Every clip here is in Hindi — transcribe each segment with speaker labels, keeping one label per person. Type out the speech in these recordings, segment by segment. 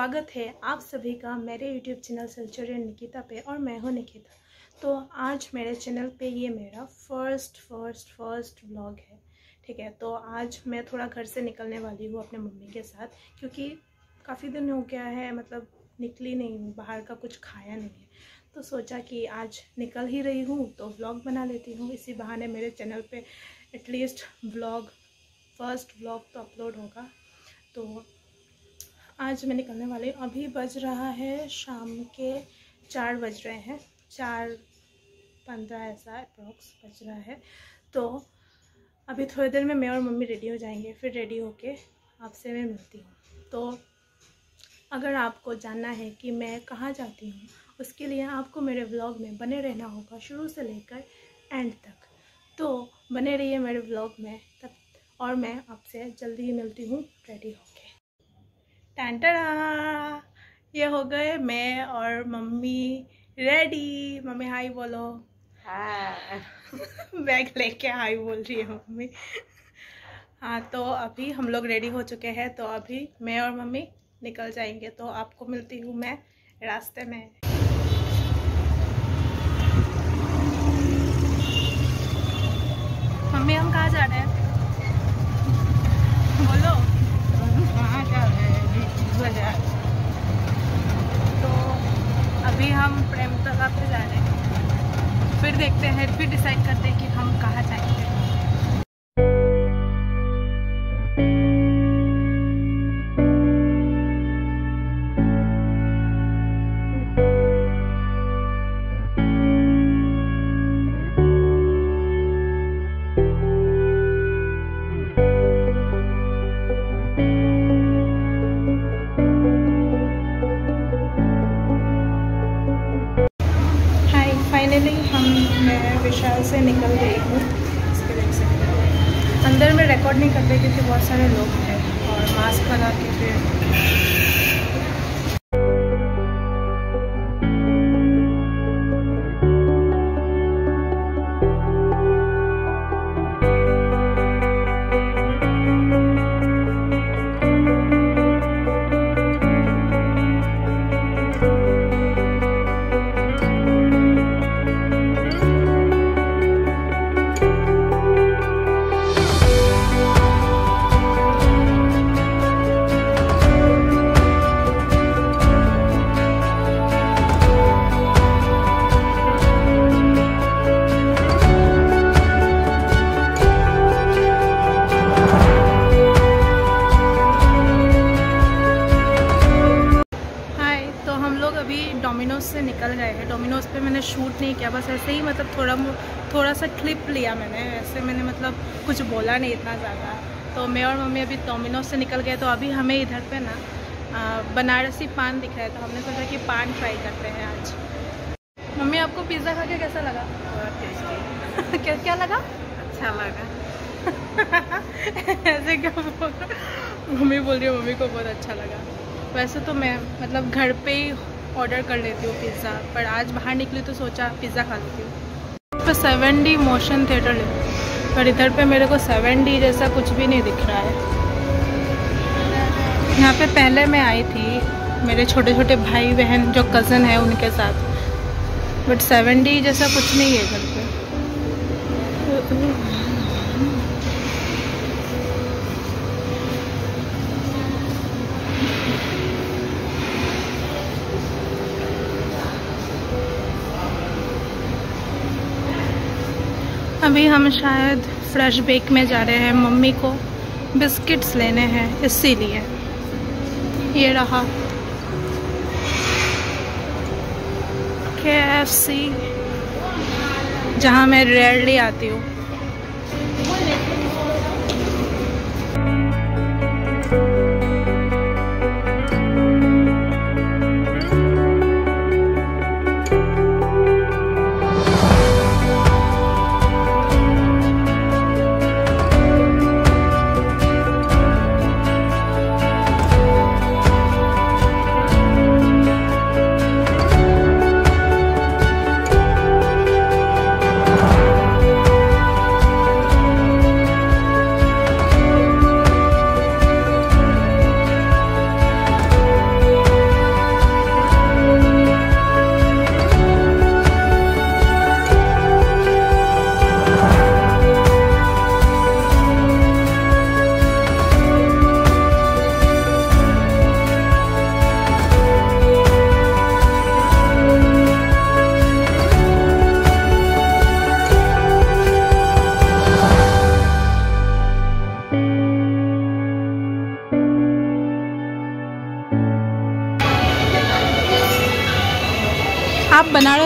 Speaker 1: स्वागत है आप सभी का मेरे YouTube चैनल सेल्चुरियन निकिता पे और मैं हूँ निकिता। तो आज मेरे चैनल पे ये मेरा फ़र्स्ट फ़र्स्ट फ़र्स्ट व्लॉग है, ठीक है? तो आज मैं थोड़ा घर से निकलने वाली हूँ अपने मम्मी के साथ, क्योंकि काफ़ी दिन हो गया है मतलब निकली नहीं हूँ, बाहर का कुछ खाया नहीं है। तो सोचा कि आज निकल ही रही हूँ तो व्लॉग बना लेती हूँ। इसी बहाने मेरे चैनल पर at least vlog first vlog तो अपलोड होगा। तो आज मैं निकलने वाली हूँ। अभी बज रहा है शाम के चार बज रहे हैं। चार पंद्रह ऐसा अप्रॉक्स बज रहा है। तो अभी थोड़ी देर में मैं और मम्मी रेडी हो जाएँगे। फिर रेडी होके आपसे मैं मिलती हूँ। तो अगर आपको जानना है कि मैं कहाँ जाती हूँ, उसके लिए आपको मेरे ब्लॉग में बने रहना होगा शुरू से लेकर एंड तक। तो बने रहिए मेरे ब्लॉग में तब और मैं आपसे जल्दी ही मिलती हूँ रेडी होके। टैंटरा। ये हो गए मैं और मम्मी रेडी। मम्मी हाई बोलो। हाँ बैग लेके हाई बोल रही है मम्मी। हाँ तो अभी हम लोग रेडी हो चुके हैं तो अभी मैं और मम्मी निकल जाएँगे तो आपको मिलती हूँ मैं रास्ते में। मम्मी हम कहाँ जा रहे हैं? बोलो। तो अभी हम प्रेम तला पे जा रहे हैं। फिर देखते हैं, फिर डिसाइड करते हैं कि हम कहाँ जाएँगे। बहुत सारे लोग हैं और मास्क लगा के फिर पे मैंने शूट नहीं किया बस ऐसे ही मतलब थोड़ा थोड़ा सा क्लिप लिया मैंने ऐसे मैंने मतलब कुछ बोला नहीं इतना ज़्यादा। तो मैं और मम्मी अभी डोमिनोज से निकल गए तो अभी हमें इधर पे ना बनारसी पान दिख रहा है तो हमने सोचा कि पान ट्राई करते हैं आज। मम्मी आपको पिज़्ज़ा खा के कैसा लगा? क्या क्या लगा?
Speaker 2: अच्छा लगा।
Speaker 1: ऐसे क्या बोल मम्मी बोल रही है मम्मी को बहुत अच्छा लगा। वैसे तो मैं मतलब घर पे ही ऑर्डर कर लेती हूँ पिज़्ज़ा पर आज बाहर निकली तो सोचा पिज़्ज़ा खा लेती हूँ। तो सेवन डी मोशन थिएटर ले। पर इधर पे मेरे को सेवन डी जैसा कुछ भी नहीं दिख रहा है। यहाँ पे पहले मैं आई थी, मेरे छोटे छोटे भाई बहन जो कज़न है उनके साथ। बट सेवन डी जैसा कुछ नहीं है इधर पे। अभी हम शायद फ्रेश बेक में जा रहे हैं। मम्मी को बिस्किट्स लेने हैं, इसीलिए। ये रहा। के एफ़ सी जहाँ मैं रेयरली आती हूँ।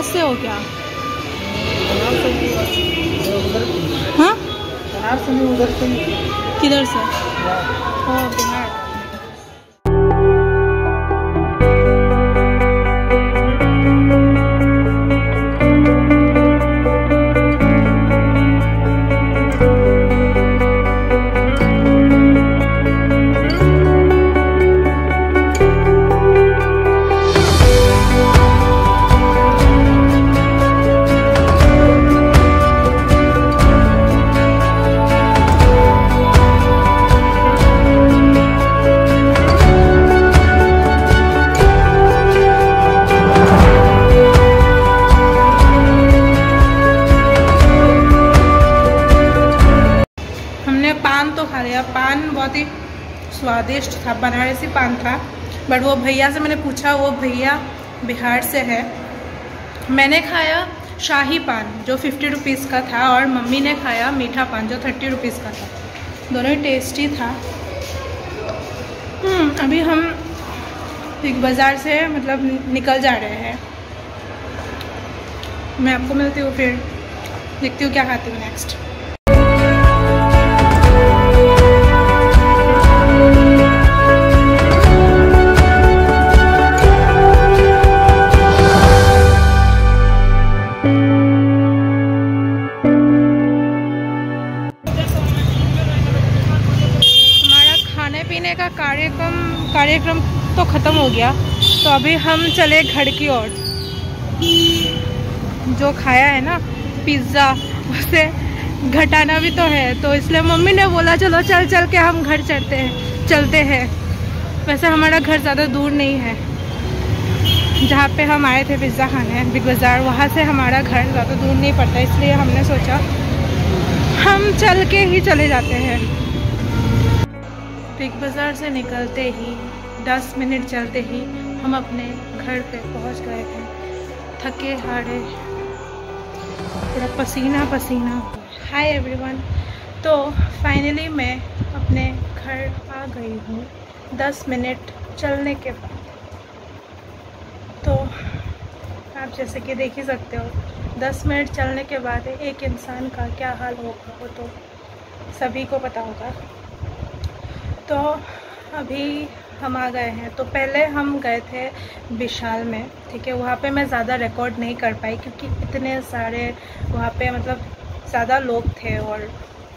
Speaker 1: बनारस से हो क्या? हाँ? किधर से? हाँ बिहार। स्वादिष्ट था बनारसी पान था। बट वो भैया से मैंने पूछा वो भैया बिहार से है। मैंने खाया शाही पान जो फिफ्टी रुपीज़ का था और मम्मी ने खाया मीठा पान जो थर्टी रुपीज़ का था। दोनों ही टेस्टी था। हम्म, अभी हम बिग बाज़ार से मतलब निकल जा रहे हैं। मैं आपको मिलती हूँ फिर। देखती हूँ क्या खाती हूँ नेक्स्ट कार्यक्रम तो ख़त्म हो गया। तो अभी हम चले घर की ओर। जो खाया है ना, पिज़्ज़ा, उसे घटाना भी तो है। तो इसलिए मम्मी ने बोला, चलो, चल चल के हम घर चलते हैं चलते हैं। वैसे हमारा घर ज़्यादा दूर नहीं है। जहाँ पे हम आए थे पिज़्ज़ा खाने, बिग बाज़ार, वहाँ से हमारा घर ज़्यादा दूर नहीं पड़ता। इसलिए हमने सोचा, हम चल के ही चले जाते हैं। बिग बाज़ार से निकलते ही 10 मिनट चलते ही हम अपने घर पे पहुँच गए थे थके हारे। पूरा पसीना पसीना। हाय एवरीवन तो फाइनली मैं अपने घर आ गई हूँ 10 मिनट चलने के बाद। तो आप जैसे कि देख ही सकते हो 10 मिनट चलने के बाद एक इंसान का क्या हाल होगा, वो तो सभी को पता होगा। तो अभी हम आ गए हैं। तो पहले हम गए थे विशाल में, ठीक है? वहाँ पे मैं ज़्यादा रिकॉर्ड नहीं कर पाई क्योंकि इतने सारे वहाँ पे मतलब ज़्यादा लोग थे और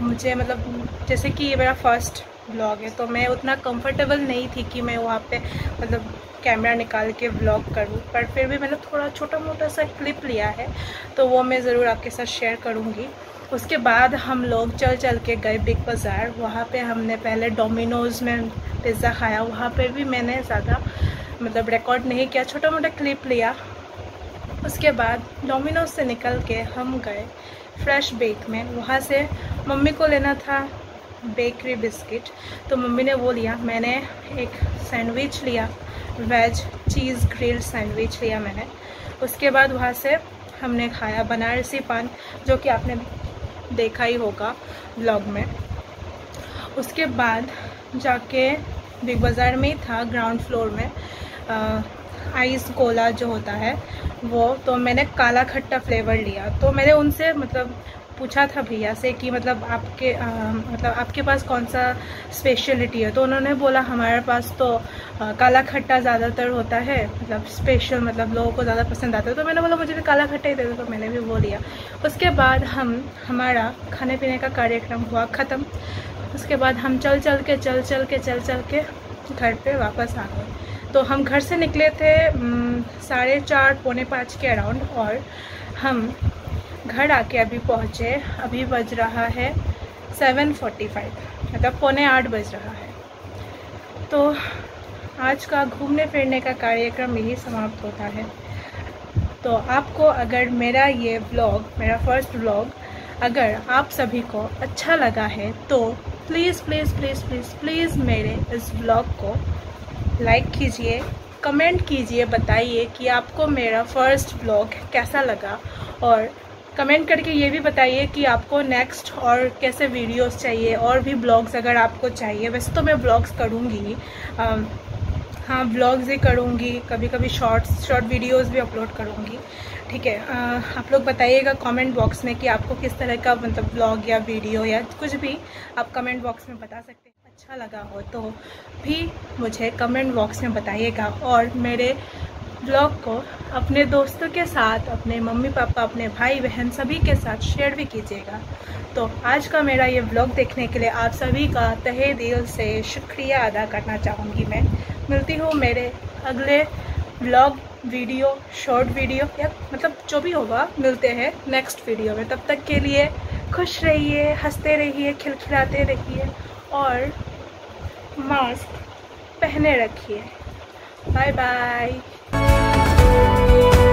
Speaker 1: मुझे मतलब जैसे कि ये मेरा फ़र्स्ट ब्लॉग है तो मैं उतना कंफर्टेबल नहीं थी कि मैं वहाँ पे मतलब कैमरा निकाल के ब्लॉग करूँ। पर फिर भी मैंने थोड़ा छोटा मोटा सा क्लिप लिया है तो वो मैं ज़रूर आपके साथ शेयर करूँगी। उसके बाद हम लोग चल चल के गए बिग बाज़ार। वहाँ पे हमने पहले डोमिनोज़ में पिज़्ज़ा खाया। वहाँ पे भी मैंने ज़्यादा मतलब रिकॉर्ड नहीं किया। छोटा मोटा क्लिप लिया। उसके बाद डोमिनोज से निकल के हम गए फ्रेश बेक में। वहाँ से मम्मी को लेना था बेकरी बिस्किट तो मम्मी ने वो लिया। मैंने एक सैंडविच लिया। वेज चीज़ ग्रिल्ड सैंडविच लिया मैंने। उसके बाद वहाँ से हमने खाया बनारसी पान, जो कि आपने देखा ही होगा ब्लॉग में। उसके बाद जाके बिग बाज़ार में ही था ग्राउंड फ्लोर में। आ, आइस कोला जो होता है वो तो मैंने काला खट्टा फ्लेवर लिया। तो मैंने उनसे मतलब पूछा था भैया से कि मतलब आपके आ, मतलब आपके पास कौन सा स्पेशलिटी है? तो उन्होंने बोला हमारे पास तो आ, काला खट्टा ज़्यादातर होता है मतलब स्पेशल मतलब लोगों को ज़्यादा पसंद आता है। तो मैंने बोला मुझे भी काला खट्टा ही दे दो। तो मैंने भी वो लिया। उसके बाद हम हमारा खाने पीने का कार्यक्रम हुआ ख़त्म। उसके बाद हम चल चल के चल चल के चल चल के घर पर वापस आ गए। तो हम घर से निकले थे साढ़े चार पौने पाँच के अराउंड और हम घर आके अभी पहुँचे, अभी बज रहा है सेवन फोर्टी फाइव मतलब पौने आठ बज रहा है। तो आज का घूमने फिरने का कार्यक्रम यही समाप्त होता है। तो आपको अगर मेरा ये ब्लॉग मेरा फ़र्स्ट ब्लॉग अगर आप सभी को अच्छा लगा है तो please please please please please मेरे इस ब्लॉग को लाइक कीजिए कमेंट कीजिए, बताइए कि आपको मेरा फ़र्स्ट ब्लॉग कैसा लगा और कमेंट करके ये भी बताइए कि आपको नेक्स्ट और कैसे वीडियोस चाहिए और भी ब्लॉग्स अगर आपको चाहिए। वैसे तो मैं ब्लॉग्स करूँगी। हाँ ब्लॉग्स ही करूँगी। कभी कभी शॉर्ट्स शॉर्ट वीडियोस भी अपलोड करूँगी। ठीक है आप लोग बताइएगा कमेंट बॉक्स में कि आपको किस तरह का मतलब ब्लॉग या वीडियो या कुछ भी आप कमेंट बॉक्स में बता सकते हैं। अच्छा लगा हो तो भी मुझे कमेंट बॉक्स में बताइएगा और मेरे ब्लॉग को अपने दोस्तों के साथ, अपने मम्मी पापा, अपने भाई बहन सभी के साथ शेयर भी कीजिएगा। तो आज का मेरा ये ब्लॉग देखने के लिए आप सभी का तहे दिल से शुक्रिया अदा करना चाहूँगी मैं। मिलती हूँ मेरे अगले ब्लॉग वीडियो शॉर्ट वीडियो या मतलब जो भी होगा, मिलते हैं नेक्स्ट वीडियो में। तब तक के लिए खुश रहिए, हँसते रहिए, खिलखिलाते रहिए और मास्क पहने रखिए। Bye bye Thank you